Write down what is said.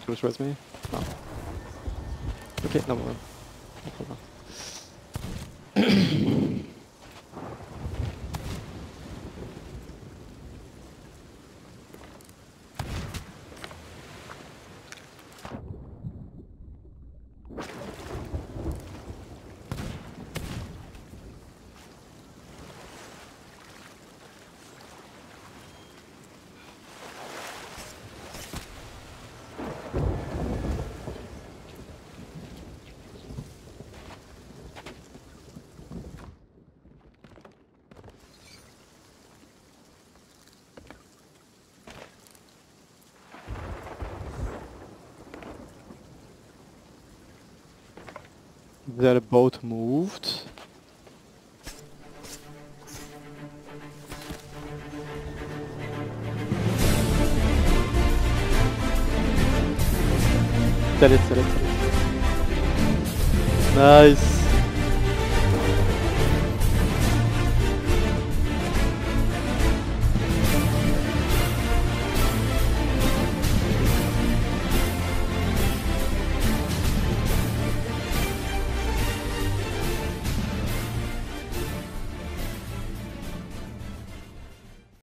push with me? No. Okay, no problem. No problem. That a boat moved. Sell it, sell it, sell it. Nice.